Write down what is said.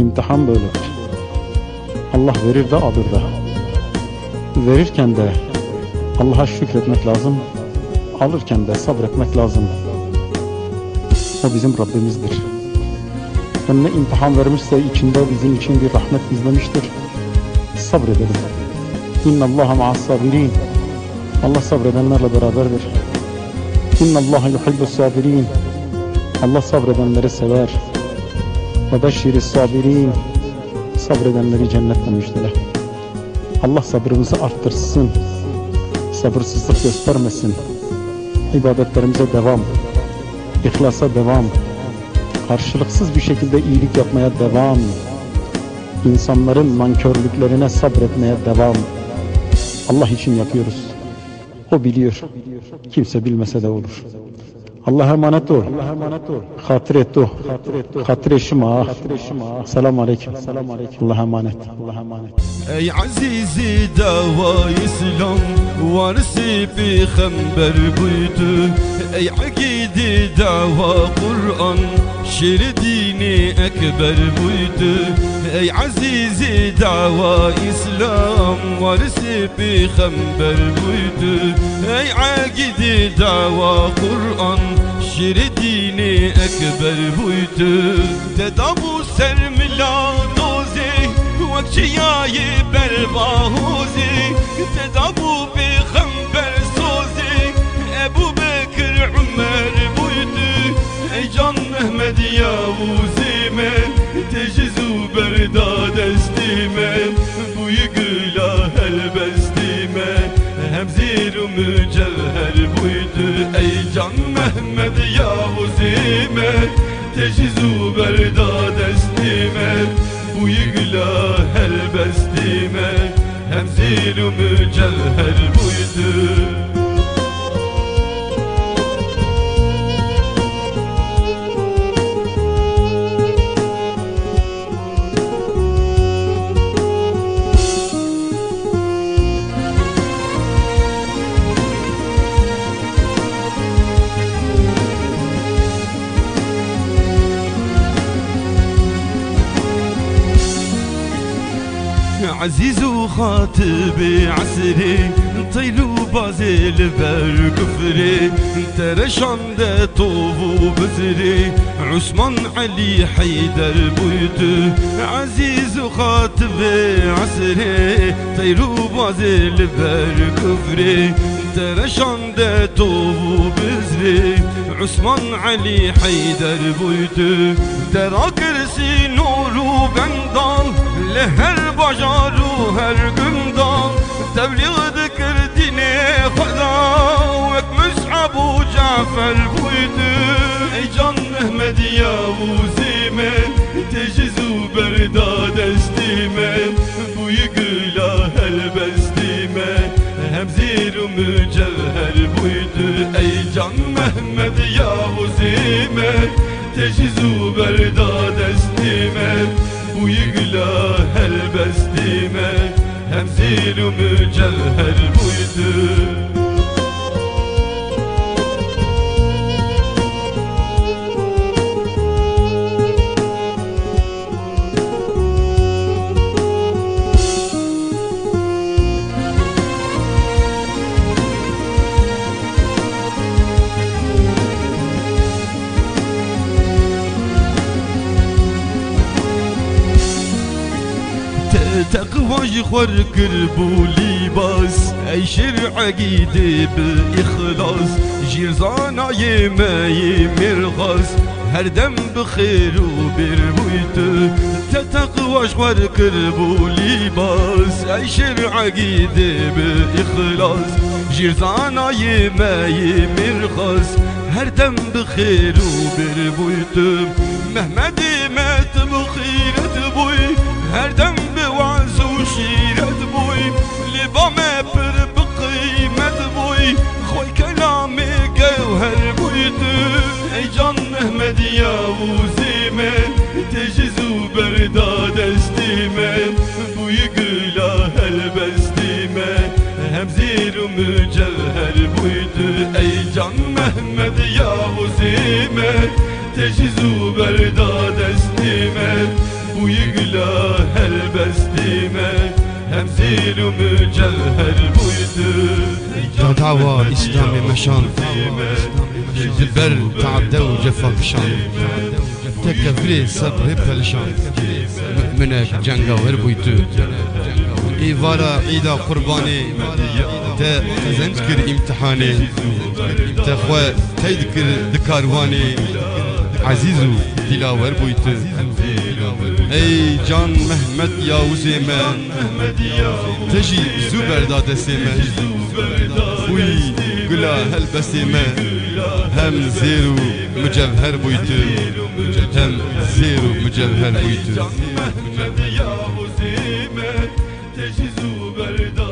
İmtihan böyledir. Allah verir de alır da. Verirken de Allah'a şükretmek lazım. Alırken de sabretmek lazım. O bizim Rabbimizdir. Önüne imtihan vermişse içinde bizim için bir rahmet gizlemiştir. Sabredelim. İnna Allaha ma'as sabirin. Allah sabredenlerle beraberdir. İnna Allaha yuhibbus sabirin. Allah sabredenleri sever. Ve beşşiri sabirin. Sabredenleri cennetle müjdele. Allah sabrımızı arttırsın. Sabırsızlık göstermesin. İbadetlerimize devam. İhlasa devam. Karşılıksız bir şekilde iyilik yapmaya devam. İnsanların nankörlüklerine sabretmeye devam. Allah için yapıyoruz. O biliyor. Kimse bilmese de olur. Allah'a emanet ol. Allah'a emanet ol. Hatır et o. Hatır eşim ha. Selam aleyküm. Selam aleyküm. Allah'a emanet. Allah'a emanet. ای عزیزی دوای اسلام وارسی پیغمبر بودو ای عقیدی دعوا قرآن شیر دین اکبر بودو ای عزیزی دعوا اسلام وارسی پیغمبر بودو ای عقیدی دعوا قرآن شیر دین اکبر بودو تدابو سر ملادوزی وکچیای برباهوزی تدابو پیغمبر سوزی ابو بکر عمر بودو ای جان احمد یاوزی من تجزو برداد استی من بوی گلا هل بستی من هم زیر و mücevher buydu ey can Mehmet Yavuz'i men Teşizu berdad estimen bu yıgla helbestimen Hem zil u mücevher buydu عزيز وخاطبي عسري طيلو بازي البر كفري. ترش عند طوف وبزري. عثمان علي حيدر بيت عزيز وخاطبي عسري طيلو بازي البر كفري. ترش عند طوف وبزري. عثمان علي حيدر بيت ترى كرسي نور وبندان لهر بجار هر گندان تبلیغ ذکر دین خدا وک مصعب و جعفر بود ای جان احمد یاوزی من تجزو برداد استی من بوی گلا هل بستی من هم زیر و mücevher buydu ey can Mehmet Yavuz'i men Teşizu berdad esti men Bu yıgla helbesti men Hem zil u mücevher buydu تقوى يخور كربولي لباس أيشر عقيدة بإخلاص. جيرزانا يما يمرغاس هر دم بخير وبرويته تتقوى شوار كربولي لباس أيشر عقيدة بإخلاص. جيرزانا يما يمرغاس هر دم بخير وبرويته مهما ديمت بخيرة بوي هر دم بوعز وشيرة بوي لبامي پر بقيمة بوي خوي كلامي جوهر بويت اي جان احمد يا وزيمن تجزو برداد استيمن بوي قلا هلبستيمن hem zir mücevher buydu ey can Mehmet Yavuz imen Teşizu berdad estimen بوی گلا هلبستیمه جميل ومجلهل بيته دعوة إسلامي مشان جبل تعدى وجفا مشان تكفري صبري بلشان منك جنگا وربيتو ایوارا عیدا قربانی تا زنج کر امتحانی تا خواه تید کر دکاروانی عزیزو دلاور بویت Ey can Mehmet Yavuzime Teşi züberda desime Uy gula helbesime Hem zeru mücevher buydu. Hem zeru mücevher buydu. Can Mehmet Yavuzime Teşi züberda